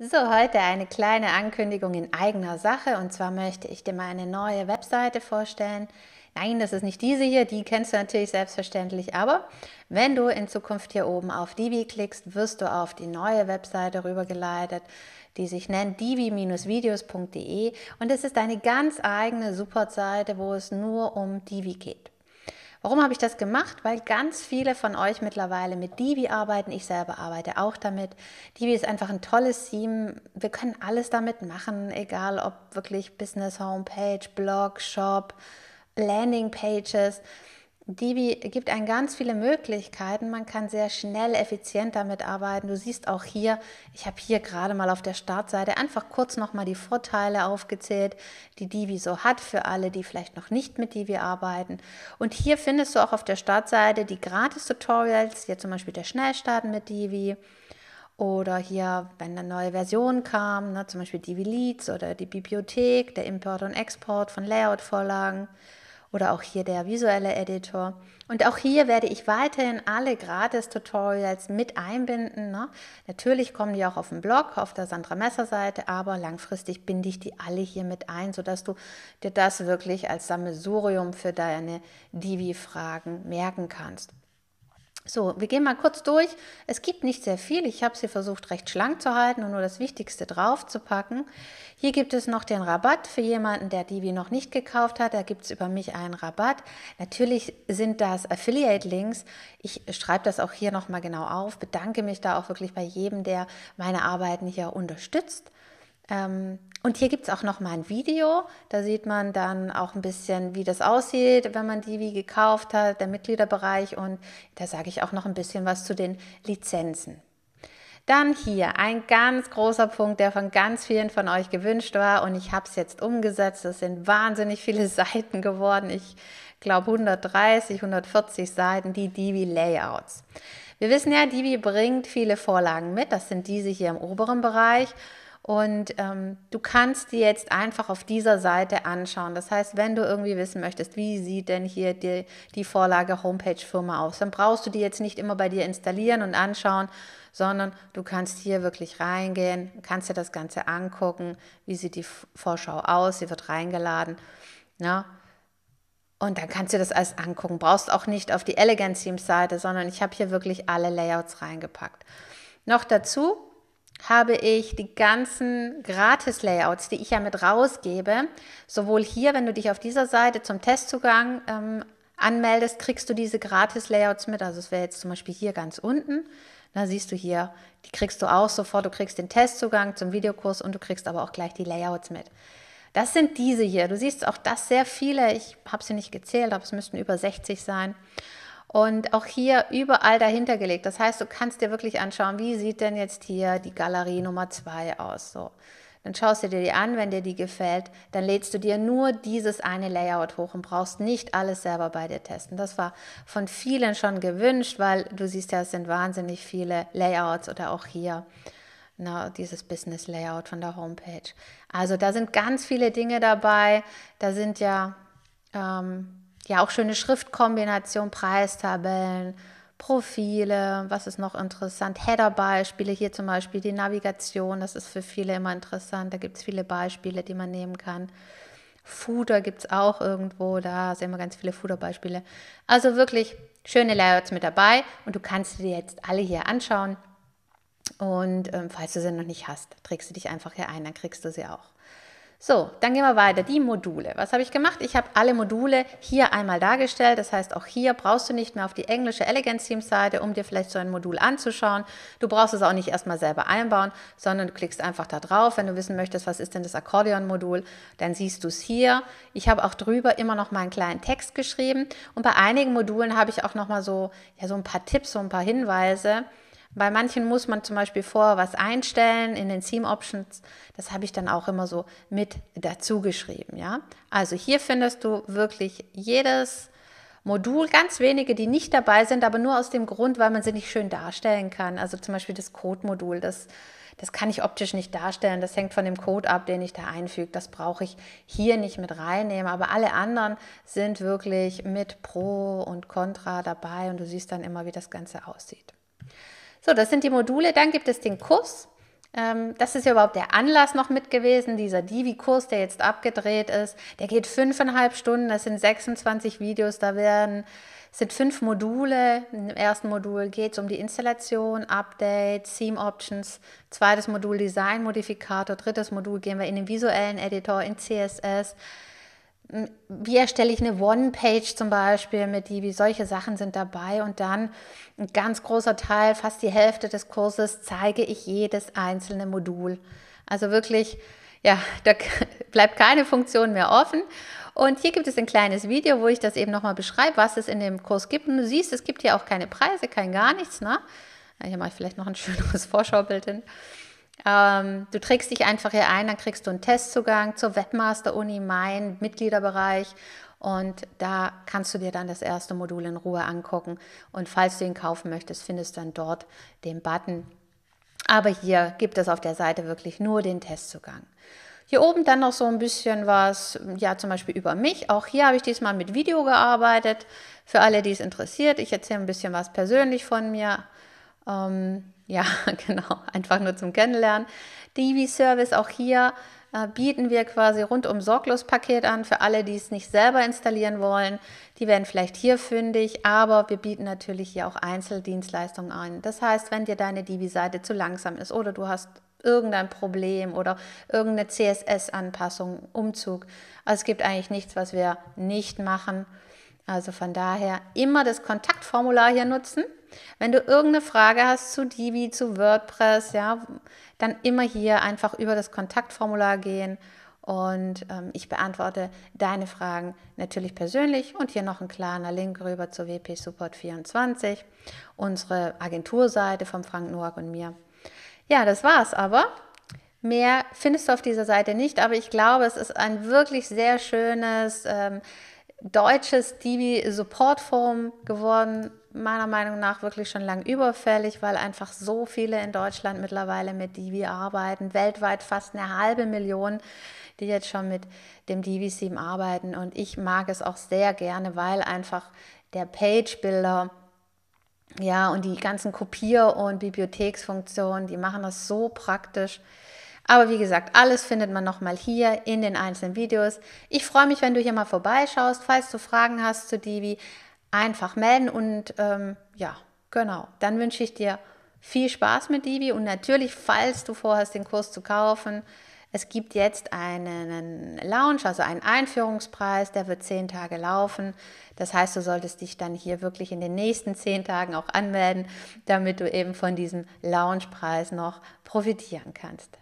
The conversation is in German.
So, heute eine kleine Ankündigung in eigener Sache und zwar möchte ich dir meine neue Webseite vorstellen. Nein, das ist nicht diese hier, die kennst du natürlich selbstverständlich, aber wenn du in Zukunft hier oben auf Divi klickst, wirst du auf die neue Webseite rübergeleitet, die sich nennt divi-videos.de und es ist eine ganz eigene Supportseite, wo es nur um Divi geht. Warum habe ich das gemacht? Weil ganz viele von euch mittlerweile mit Divi arbeiten. Ich selber arbeite auch damit. Divi ist einfach ein tolles Theme. Wir können alles damit machen, egal ob wirklich Business Homepage, Blog, Shop, Landing Pages. Divi gibt einen ganz viele Möglichkeiten. Man kann sehr schnell, effizient damit arbeiten. Du siehst auch hier, ich habe hier gerade mal auf der Startseite einfach kurz nochmal die Vorteile aufgezählt, die Divi so hat für alle, die vielleicht noch nicht mit Divi arbeiten. Und hier findest du auch auf der Startseite die Gratis-Tutorials, hier zum Beispiel der Schnellstarten mit Divi. Oder hier, wenn eine neue Version kam, ne, zum Beispiel Divi Leads oder die Bibliothek, der Import und Export von Layout-Vorlagen oder auch hier der visuelle Editor. Und auch hier werde ich weiterhin alle Gratis-Tutorials mit einbinden. Ne? Natürlich kommen die auch auf dem Blog, auf der Sandra Messer Seite, aber langfristig binde ich die alle hier mit ein, sodass du dir das wirklich als Sammelsurium für deine Divi-Fragen merken kannst. So, wir gehen mal kurz durch. Es gibt nicht sehr viel. Ich habe sie versucht recht schlank zu halten und nur das Wichtigste drauf zu packen. Hier gibt es noch den Rabatt für jemanden, der Divi noch nicht gekauft hat. Da gibt es über mich einen Rabatt. Natürlich sind das Affiliate-Links. Ich schreibe das auch hier nochmal genau auf. Bedanke mich da auch wirklich bei jedem, der meine Arbeiten hier unterstützt. Ähm, und hier gibt es auch noch mal ein Video. Da sieht man dann auch ein bisschen, wie das aussieht, wenn man die wie gekauft hat, der Mitgliederbereich. Und da sage ich auch noch ein bisschen was zu den Lizenzen. Dann hier ein ganz großer Punkt, der von ganz vielen von euch gewünscht war und ich habe es jetzt umgesetzt. Es sind wahnsinnig viele Seiten geworden. Ich glaube 130, 140 Seiten, die Divi Layouts. Wir wissen ja, Divi bringt viele Vorlagen mit. Das sind diese hier im oberen Bereich. Und ähm, du kannst die jetzt einfach auf dieser Seite anschauen. Das heißt, wenn du irgendwie wissen möchtest, wie sieht denn hier die, die Vorlage Homepage-Firma aus, dann brauchst du die jetzt nicht immer bei dir installieren und anschauen, sondern du kannst hier wirklich reingehen, kannst dir das Ganze angucken, wie sieht die Vorschau aus, sie wird reingeladen. Ja, und dann kannst du das alles angucken. Brauchst auch nicht auf die Elegant Themes Seite, sondern ich habe hier wirklich alle Layouts reingepackt. Noch dazu habe ich die ganzen Gratis-Layouts, die ich ja mit rausgebe, sowohl hier, wenn du dich auf dieser Seite zum Testzugang ähm, anmeldest, kriegst du diese Gratis-Layouts mit. Also es wäre jetzt zum Beispiel hier ganz unten. Da siehst du hier, die kriegst du auch sofort. Du kriegst den Testzugang zum Videokurs und du kriegst aber auch gleich die Layouts mit. Das sind diese hier. Du siehst auch das sehr viele. Ich habe sie nicht gezählt, aber es müssten über 60 sein. Und auch hier überall dahinter gelegt. Das heißt, du kannst dir wirklich anschauen, wie sieht denn jetzt hier die Galerie Nummer 2 aus. So. Dann schaust du dir die an, wenn dir die gefällt, dann lädst du dir nur dieses eine Layout hoch und brauchst nicht alles selber bei dir testen. Das war von vielen schon gewünscht, weil du siehst ja, es sind wahnsinnig viele Layouts oder auch hier na, dieses Business Layout von der Homepage. Also da sind ganz viele Dinge dabei. Da sind ja ähm, ja auch schöne Schriftkombination, Preistabellen, Profile, was ist noch interessant? Header-Beispiele, hier zum Beispiel die Navigation, das ist für viele immer interessant, da gibt es viele Beispiele, die man nehmen kann. Footer gibt es auch irgendwo, da sehen wir ganz viele Footer-Beispiele. Also wirklich schöne Layouts mit dabei und du kannst dir jetzt alle hier anschauen. Und ähm, falls du sie noch nicht hast, trägst du dich einfach hier ein, dann kriegst du sie auch. So, dann gehen wir weiter. Die Module. Was habe ich gemacht? Ich habe alle Module hier einmal dargestellt. Das heißt, auch hier brauchst du nicht mehr auf die englische Elegance Themes Seite, um dir vielleicht so ein Modul anzuschauen. Du brauchst es auch nicht erstmal selber einbauen, sondern du klickst einfach da drauf. Wenn du wissen möchtest, was ist denn das Akkordeon-Modul, dann siehst du es hier. Ich habe auch drüber immer noch mal einen kleinen Text geschrieben. Und bei einigen Modulen habe ich auch noch mal so, ja, so ein paar Tipps, so ein paar Hinweise bei manchen muss man zum Beispiel vorher was einstellen in den Theme Options. Das habe ich dann auch immer so mit dazu geschrieben. Ja? Also hier findest du wirklich jedes Modul, ganz wenige, die nicht dabei sind, aber nur aus dem Grund, weil man sie nicht schön darstellen kann. Also zum Beispiel das Code-Modul, das, das kann ich optisch nicht darstellen. Das hängt von dem Code ab, den ich da einfüge. Das brauche ich hier nicht mit reinnehmen. Aber alle anderen sind wirklich mit Pro und Contra dabei und du siehst dann immer, wie das Ganze aussieht. So, das sind die Module. Dann gibt es den Kurs. Ähm, das ist ja überhaupt der Anlass noch mit gewesen, dieser Divi-Kurs, der jetzt abgedreht ist. Der geht fünfeinhalb Stunden, das sind 26 Videos, da werden sind fünf Module. Im ersten Modul geht es um die Installation, Update, Theme Options. Zweites Modul Design Modifikator. Drittes Modul gehen wir in den visuellen Editor, in CSS. Wie erstelle ich eine One-Page zum Beispiel mit Divi? Solche Sachen sind dabei. Und dann ein ganz großer Teil, fast die Hälfte des Kurses, zeige ich jedes einzelne Modul. Also wirklich, ja, da bleibt keine Funktion mehr offen. Und hier gibt es ein kleines Video, wo ich das eben nochmal beschreibe, was es in dem Kurs gibt. Und du siehst, es gibt hier auch keine Preise, kein gar nichts. Ne? Hier mache ich vielleicht noch ein schöneres Vorschaubild hin. Ähm, du trägst dich einfach hier ein, dann kriegst du einen Testzugang zur Webmaster-Uni, mein Mitgliederbereich. Und da kannst du dir dann das erste Modul in Ruhe angucken. Und falls du ihn kaufen möchtest, findest du dann dort den Button. Aber hier gibt es auf der Seite wirklich nur den Testzugang. Hier oben dann noch so ein bisschen was, ja zum Beispiel über mich. Auch hier habe ich diesmal mit Video gearbeitet. Für alle, die es interessiert, ich erzähle ein bisschen was persönlich von mir. Ähm, ja, genau, einfach nur zum Kennenlernen. Divi-Service auch hier äh, bieten wir quasi rundum sorglos Paket an für alle, die es nicht selber installieren wollen. Die werden vielleicht hier fündig, aber wir bieten natürlich hier auch Einzeldienstleistungen an. Das heißt, wenn dir deine Divi-Seite zu langsam ist oder du hast irgendein Problem oder irgendeine CSS-Anpassung, Umzug. Also es gibt eigentlich nichts, was wir nicht machen. Also von daher immer das Kontaktformular hier nutzen. Wenn du irgendeine Frage hast zu Divi, zu WordPress, ja, dann immer hier einfach über das Kontaktformular gehen und ähm, ich beantworte deine Fragen natürlich persönlich und hier noch ein kleiner Link rüber zur WP Support 24, unsere Agenturseite von Frank Noack und mir. Ja, das war's aber. Mehr findest du auf dieser Seite nicht, aber ich glaube, es ist ein wirklich sehr schönes ähm, deutsches Divi-Support-Forum geworden. Meiner Meinung nach wirklich schon lang überfällig, weil einfach so viele in Deutschland mittlerweile mit Divi arbeiten. Weltweit fast eine halbe Million, die jetzt schon mit dem Divi-Theme arbeiten. Und ich mag es auch sehr gerne, weil einfach der Page-Builder ja, und die ganzen Kopier- und Bibliotheksfunktionen, die machen das so praktisch. Aber wie gesagt, alles findet man nochmal hier in den einzelnen Videos. Ich freue mich, wenn du hier mal vorbeischaust. Falls du Fragen hast zu Divi, einfach melden und ähm, ja, genau. Dann wünsche ich dir viel Spaß mit Divi und natürlich, falls du vorhast, den Kurs zu kaufen, es gibt jetzt einen Launch, also einen Einführungspreis, der wird zehn Tage laufen. Das heißt, du solltest dich dann hier wirklich in den nächsten zehn Tagen auch anmelden, damit du eben von diesem Launchpreis noch profitieren kannst.